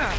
ah